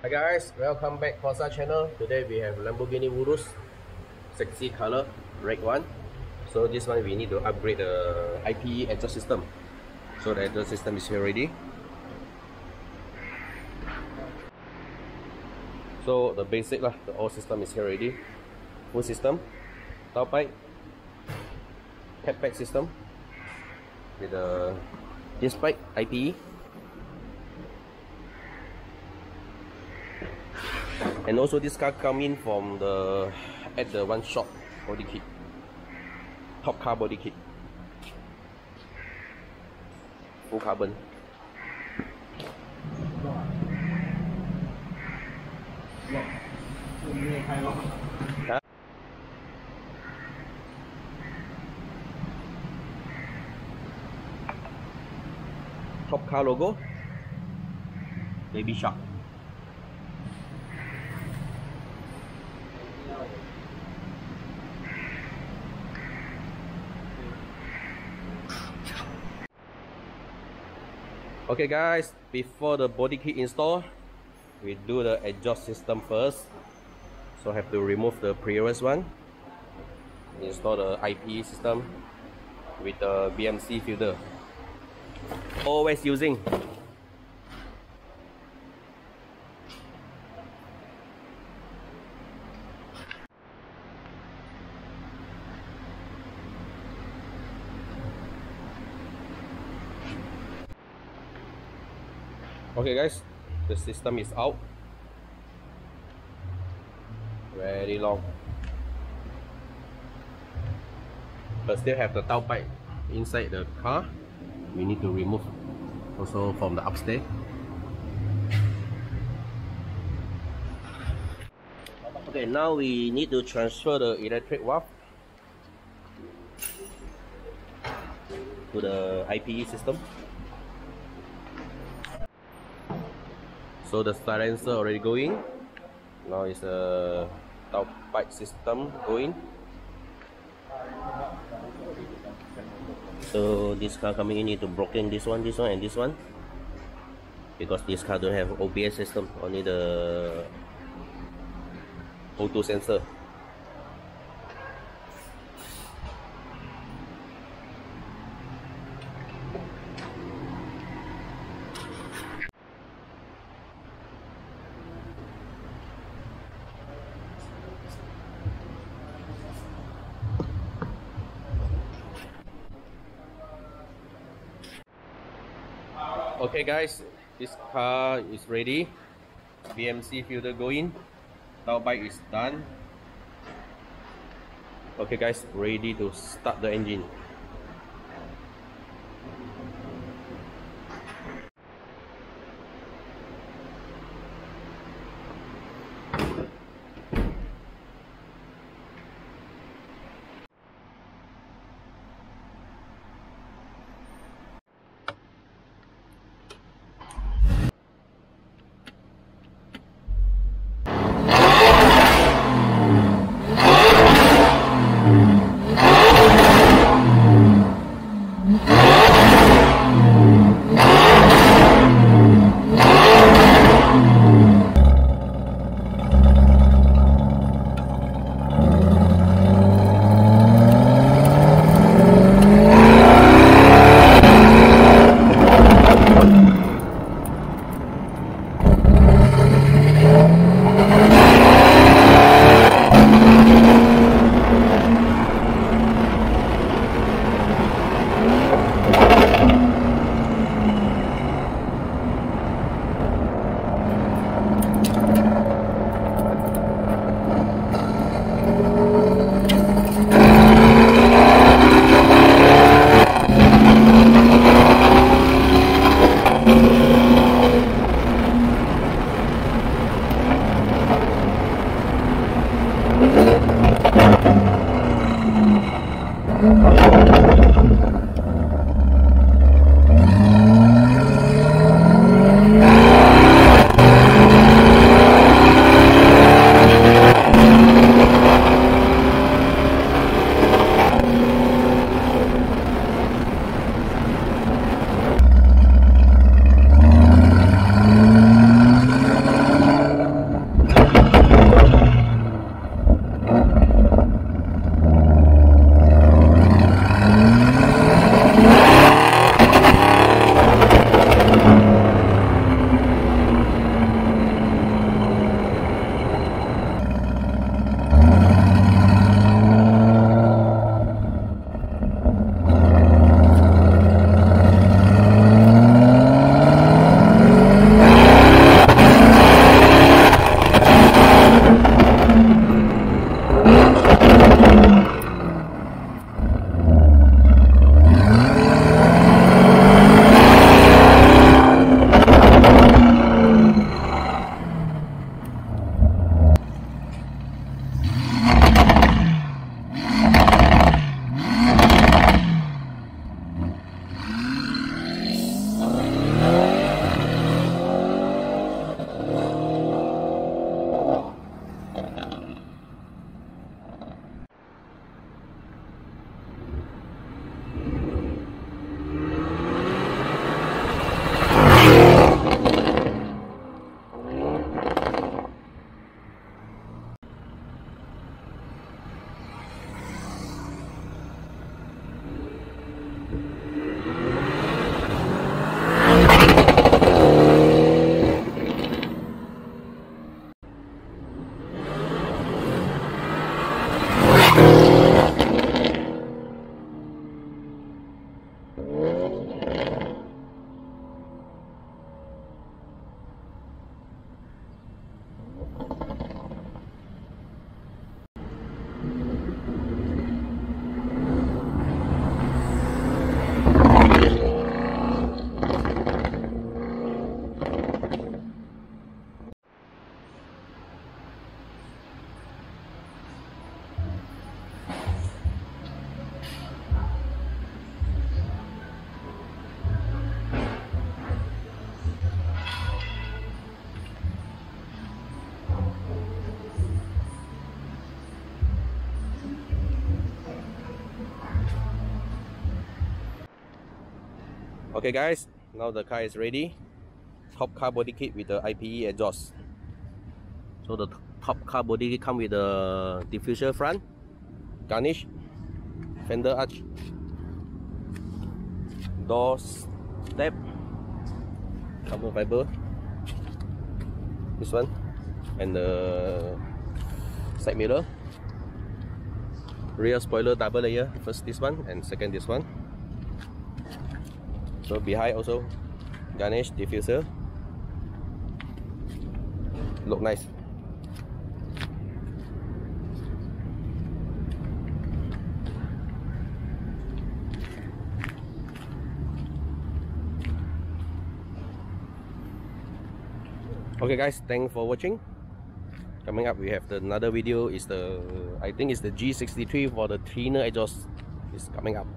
Hi guys, welcome back Corsa channel. Today we have Lamborghini Urus, sexy color, red one. So this one we need to upgrade the IPE exhaust system. So the exhaust system is here ready. So the basic lah, the old system is here ready. Full system, tailpipe, cat back system with the this pipe IPE and also this car come in from the at the one shot body kit. Top car body kit. Full carbon. Top car logo? Baby shark Okay guys, before the body kit install, we do the exhaust system first. So I have to remove the previous one. Install the IPE system with the BMC filter. Always using okay guys. The system is out. Very long. But still have the tailpipe inside the car. We need to remove also from the upstairs. Okay now we need to transfer the electric valve to the IPE system so the silencer already going. Now it's a pipe system going. So this car coming in need to broken this one this one and this one. Because this car don't have OBS system only the auto sensor okay guys this car is ready. BMC filter going bike is done. Okay guys ready to start the engine Okay guys, now the car is ready. Top car body kit with the IPE exhaust. So the top car body kit come with the diffuser front, garnish, fender arch, doors, step, carbon fiber, this one, and the side mirror, rear spoiler double layer, first this one and second this one. So behind also garnish diffuser. Look nice. Okay guys, thanks for watching. Coming up we have the another video is the I think it's the G63 for the thinner exhaust is coming up.